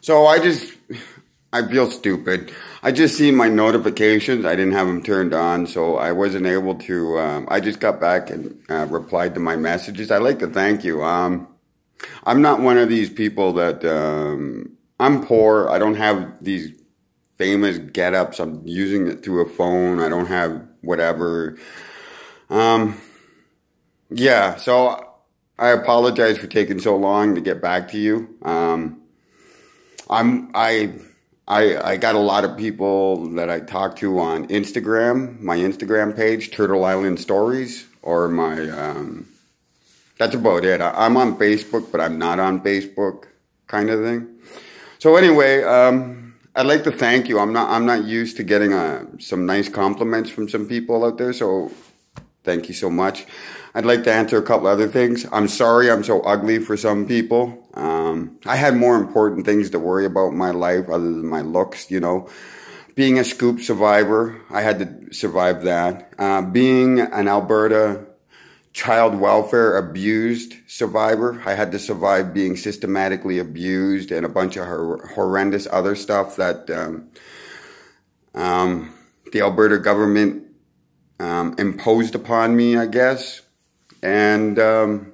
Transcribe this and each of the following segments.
So I just, I feel stupid. I just see my notifications. I didn't have them turned on, so I wasn't able to. Um, I just got back and uh, replied to my messages. I'd like to thank you. Um, I'm not one of these people that um, I'm poor. I don't have these famous get-ups. I'm using it through a phone. I don't have whatever. Um, yeah, so I apologize for taking so long to get back to you. Um, I'm I I I got a lot of people that I talk to on Instagram, my Instagram page, Turtle Island Stories, or my um, that's about it. I, am on Facebook, but I'm not on Facebook, kind of thing. So anyway, um, I'd like to thank you. I'm not I'm not used to getting uh, some nice compliments from some people out there, so thank you so much. I'd like to answer a couple other things. I'm sorry I'm so ugly for some people. Um, I had more important things to worry about in my life other than my looks, you know. Being a scoop survivor, I had to survive that. Uh, being an Alberta child welfare abused survivor, I had to survive being systematically abused and a bunch of hor- horrendous other stuff that um, um, the Alberta government um, imposed upon me, I guess and um,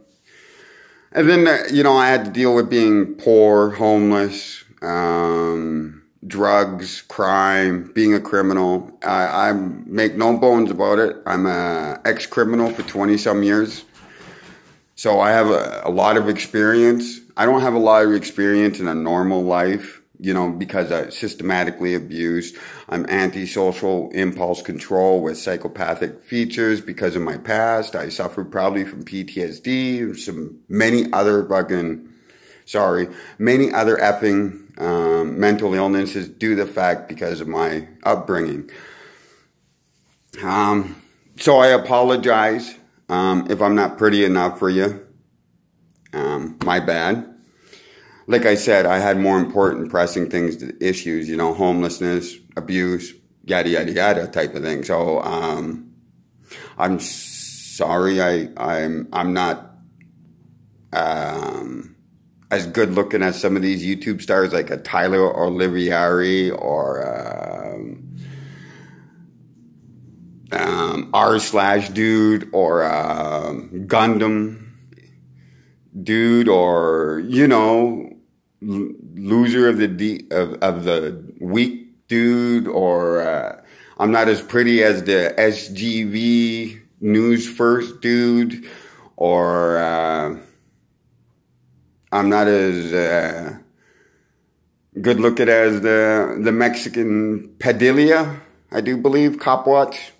and then uh, you know I had to deal with being poor, homeless, um, drugs, crime, being a criminal. I, I make no bones about it. I'm a ex criminal for twenty some years, so I have a, a lot of experience. I don't have a lot of experience in a normal life you know, because I systematically abused. I'm antisocial impulse control with psychopathic features because of my past. I suffered probably from PTSD, some many other fucking, sorry, many other effing um, mental illnesses due to the fact because of my upbringing. Um, so I apologize um, if I'm not pretty enough for you. Um, my bad like I said, I had more important pressing things, issues, you know, homelessness, abuse, yada, yada, yada type of thing. So, um, I'm sorry. I, I'm, I'm not, um, as good looking as some of these YouTube stars like a Tyler Oliveira or, um, um, R slash dude or, um, Gundam dude or, you know, loser of the de- of, of the week dude or uh, I'm not as pretty as the SGV news first dude or uh, I'm not as uh, good looking as the the Mexican Padilla, I do believe, Copwatch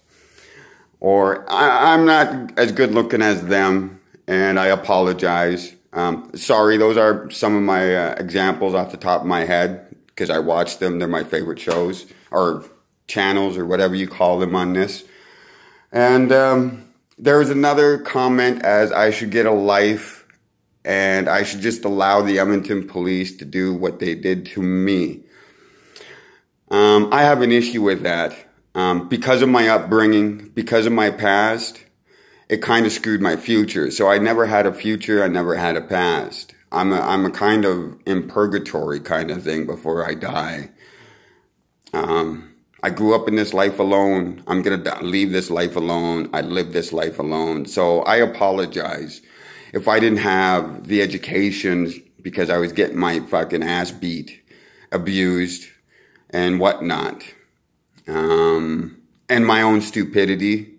Or I, I'm not as good looking as them, and I apologize. Um, sorry, those are some of my uh, examples off the top of my head because I watch them. They're my favorite shows or channels or whatever you call them on this. And um, there was another comment as I should get a life and I should just allow the Edmonton police to do what they did to me. Um, I have an issue with that. Um, because of my upbringing, because of my past, it kind of screwed my future. So I never had a future. I never had a past. I'm a, I'm a kind of in purgatory kind of thing before I die. Um, I grew up in this life alone. I'm going to leave this life alone. I live this life alone. So I apologize if I didn't have the education because I was getting my fucking ass beat, abused, and whatnot. Um, and my own stupidity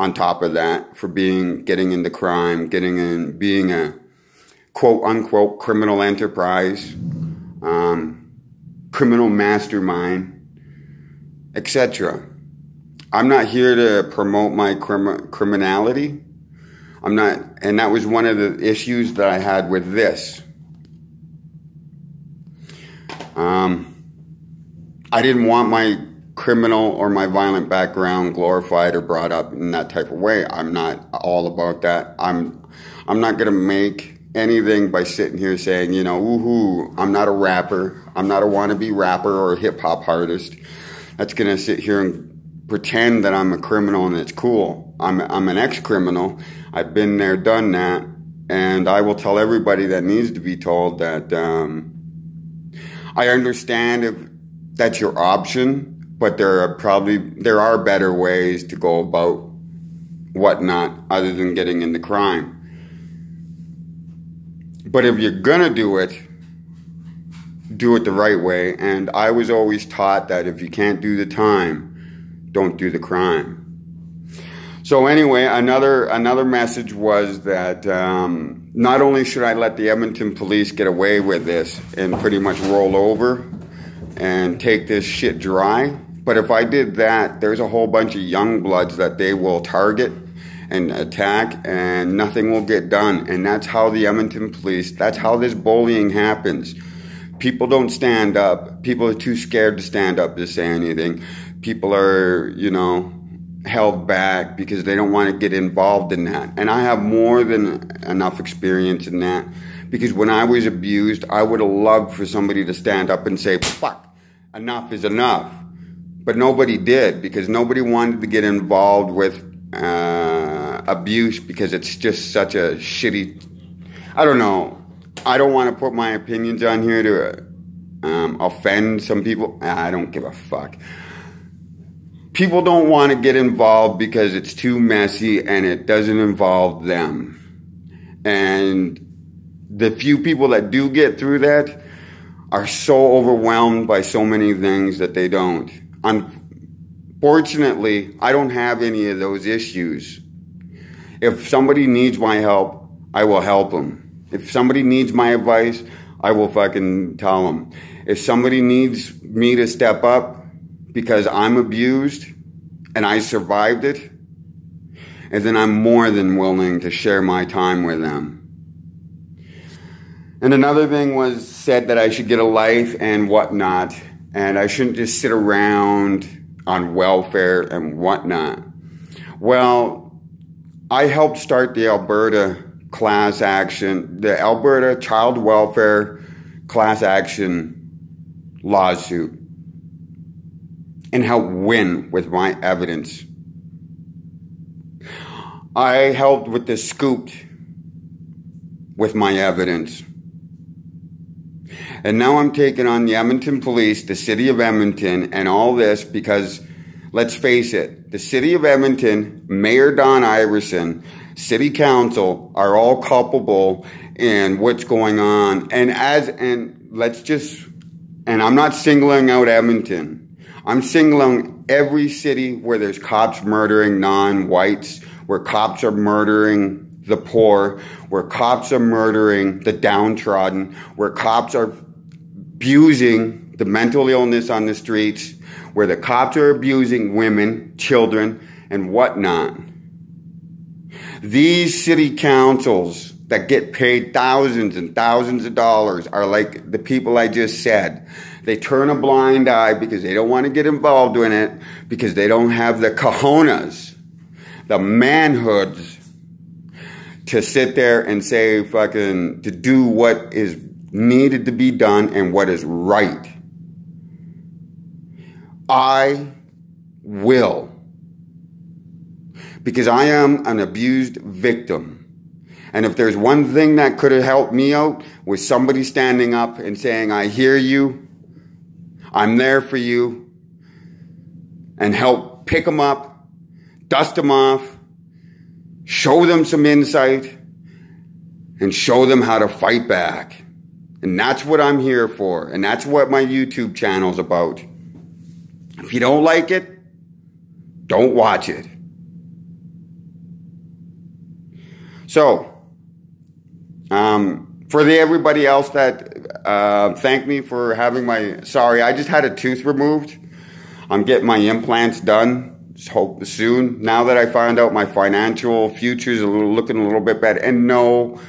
on top of that for being getting into crime, getting in being a quote unquote criminal enterprise, um, criminal mastermind, etc. I'm not here to promote my crim- criminality. I'm not, and that was one of the issues that I had with this. Um, I didn't want my criminal or my violent background glorified or brought up in that type of way. I'm not all about that. I'm I'm not gonna make anything by sitting here saying, you know, woohoo, I'm not a rapper. I'm not a wannabe rapper or a hip hop artist that's gonna sit here and pretend that I'm a criminal and it's cool. I'm I'm an ex criminal. I've been there, done that, and I will tell everybody that needs to be told that um, I understand if that's your option, but there are probably there are better ways to go about whatnot other than getting into crime. But if you're gonna do it, do it the right way. And I was always taught that if you can't do the time, don't do the crime. So anyway, another another message was that um, not only should I let the Edmonton police get away with this and pretty much roll over and take this shit dry, but if I did that, there's a whole bunch of young bloods that they will target and attack, and nothing will get done. And that's how the Edmonton police. That's how this bullying happens. People don't stand up. People are too scared to stand up to say anything. People are, you know, held back because they don't want to get involved in that. And I have more than enough experience in that because when I was abused, I would have loved for somebody to stand up and say, fuck, enough is enough. But nobody did because nobody wanted to get involved with uh, abuse because it's just such a shitty. I don't know. I don't want to put my opinions on here to um, offend some people. I don't give a fuck people don't want to get involved because it's too messy and it doesn't involve them. And the few people that do get through that are so overwhelmed by so many things that they don't. Unfortunately, I don't have any of those issues. If somebody needs my help, I will help them. If somebody needs my advice, I will fucking tell them. If somebody needs me to step up, because I'm abused and I survived it, and then I'm more than willing to share my time with them. And another thing was said that I should get a life and whatnot, and I shouldn't just sit around on welfare and whatnot. Well, I helped start the Alberta class action, the Alberta Child Welfare class action lawsuit and helped win with my evidence. I helped with the scoop with my evidence. And now I'm taking on the Edmonton police, the city of Edmonton, and all this because let's face it, the city of Edmonton, Mayor Don Iveson, city council are all culpable in what's going on. And as, and let's just, and I'm not singling out Edmonton. I'm singling every city where there's cops murdering non-whites, where cops are murdering the poor, where cops are murdering the downtrodden, where cops are abusing the mental illness on the streets, where the cops are abusing women, children, and whatnot. These city councils that get paid thousands and thousands of dollars are like the people I just said. They turn a blind eye because they don't want to get involved in it because they don't have the cojones, the manhoods to sit there and say fucking, to do what is needed to be done and what is right. I will. Because I am an abused victim. And if there's one thing that could have helped me out was somebody standing up and saying, I hear you. I'm there for you and help pick them up, dust them off, show them some insight, and show them how to fight back. And that's what I'm here for. And that's what my YouTube channel's about. If you don't like it, don't watch it. So, um, for the everybody else that uh, thank me for having my. Sorry, I just had a tooth removed. I'm getting my implants done. Hope soon. Now that I found out my financial futures are looking a little bit better, and no,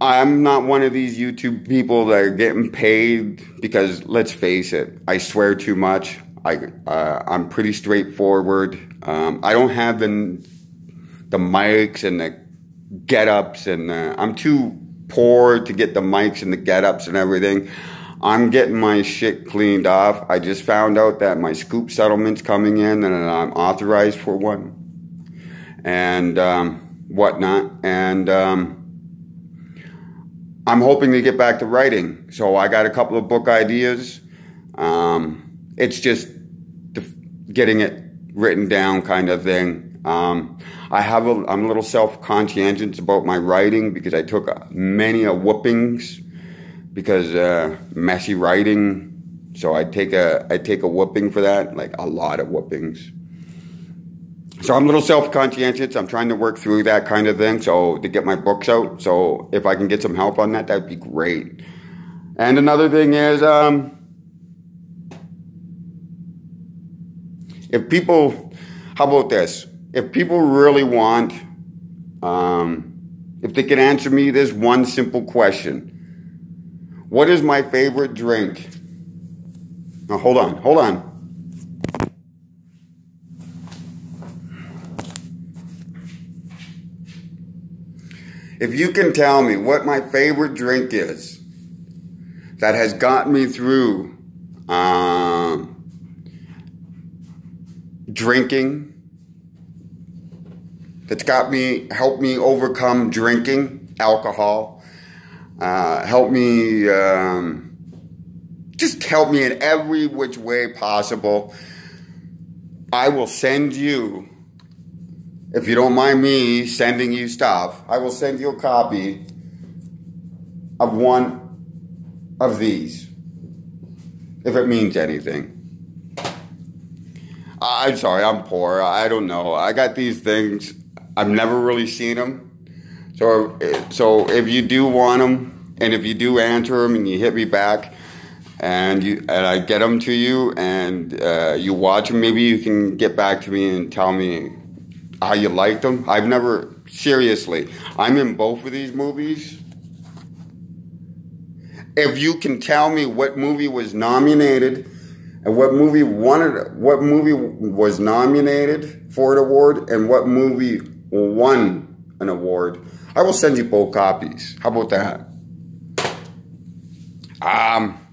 I'm not one of these YouTube people that are getting paid because let's face it, I swear too much. I uh, I'm pretty straightforward. Um, I don't have the the mics and the get ups, and uh, I'm too poor to get the mics and the get-ups and everything. I'm getting my shit cleaned off. I just found out that my scoop settlement's coming in and I'm authorized for one and um, whatnot. And um, I'm hoping to get back to writing. So I got a couple of book ideas. Um, it's just getting it written down kind of thing. Um, I have a, I'm a little self-conscientious about my writing because I took many a whoopings because uh, messy writing. So I take a I take a whooping for that, like a lot of whoopings. So I'm a little self-conscientious. I'm trying to work through that kind of thing. So to get my books out. So if I can get some help on that, that'd be great. And another thing is, um, if people, how about this? If people really want, um, if they can answer me this one simple question What is my favorite drink? Now, hold on, hold on. If you can tell me what my favorite drink is that has gotten me through um, drinking, that's got me, helped me overcome drinking, alcohol, uh, help me, um, just help me in every which way possible. I will send you, if you don't mind me sending you stuff, I will send you a copy of one of these, if it means anything. I'm sorry, I'm poor. I don't know. I got these things. I've never really seen them. So, so if you do want them, and if you do answer them, and you hit me back, and you and I get them to you, and uh, you watch them, maybe you can get back to me and tell me how you liked them. I've never seriously. I'm in both of these movies. If you can tell me what movie was nominated and what movie wanted what movie was nominated for an award and what movie won an award i will send you both copies. How about that? Um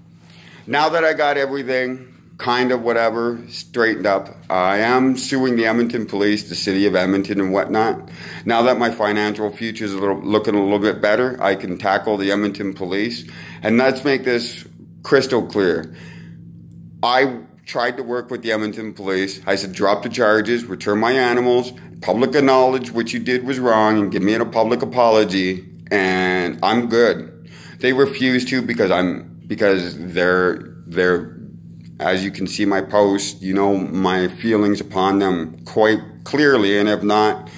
now that i got everything kind of whatever straightened up i am suing the edmonton police the city of edmonton and whatnot. Now that my financial future is looking a little bit better i can tackle the edmonton police. And let's make this crystal clear. I tried to work with the Edmonton police. I said, drop the charges, return my animals, public acknowledge what you did was wrong, and give me a public apology, and I'm good. They refused to because I'm because they're they're as you can see my post, you know my feelings upon them quite clearly, and if not,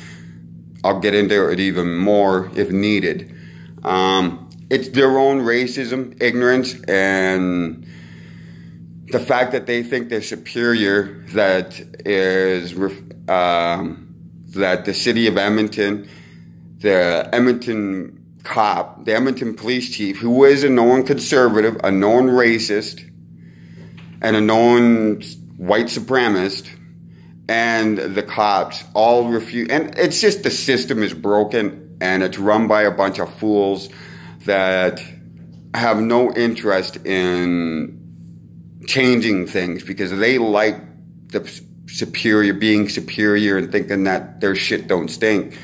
I'll get into it even more if needed. Um, it's their own racism, ignorance, and the fact that they think they're superior, that is um, that the city of Edmonton, the Edmonton cop, the Edmonton police chief, who is a known conservative, a known racist, and a known white supremacist, and the cops all refuse. And it's just the system is broken, and it's run by a bunch of fools that have no interest in changing things because they like the superior being superior and thinking that their shit don't stink.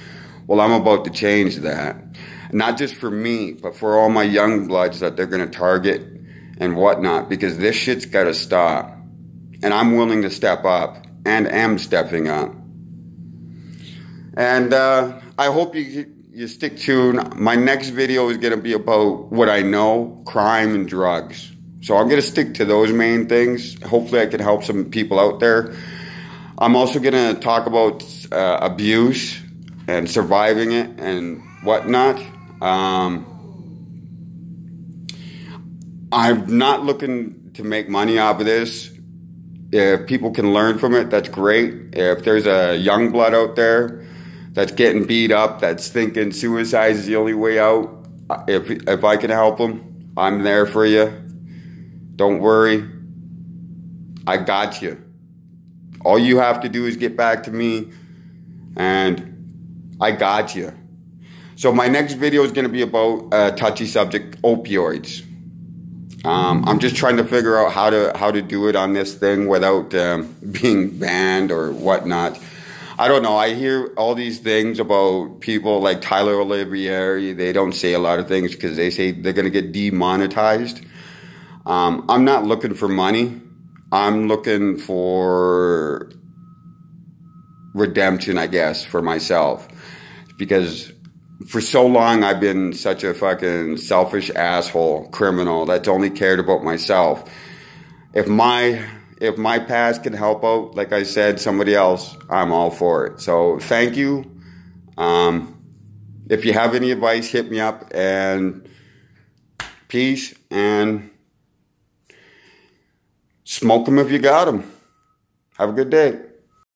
Well, I'm about to change that. Not just for me, but for all my young bloods that they're going to target and whatnot, because this shit's got to stop. And I'm willing to step up and am stepping up. And uh, I hope you you stick tuned. My next video is going to be about what I know, crime and drugs. So I'm going to stick to those main things. Hopefully, I can help some people out there. I'm also going to talk about uh, abuse and surviving it and whatnot. Um, I'm not looking to make money off of this. If people can learn from it, that's great. If there's a young blood out there that's getting beat up, that's thinking suicide is the only way out, if if I can help them, I'm there for you. Don't worry. I got you. All you have to do is get back to me and I got you. So my next video is going to be about a touchy subject, opioids. Um, I'm just trying to figure out how to how to do it on this thing without um, being banned or whatnot. I don't know. I hear all these things about people like Tyler Oliveira. They don't say a lot of things because they say they're going to get demonetized. Um, I'm not looking for money. I'm looking for redemption, I guess, for myself. Because for so long I've been such a fucking selfish asshole criminal that's only cared about myself. If my if my past can help out, like I said, somebody else, I'm all for it. So thank you. Um, if you have any advice, hit me up and peace and smoke them if you got them. Have a good day.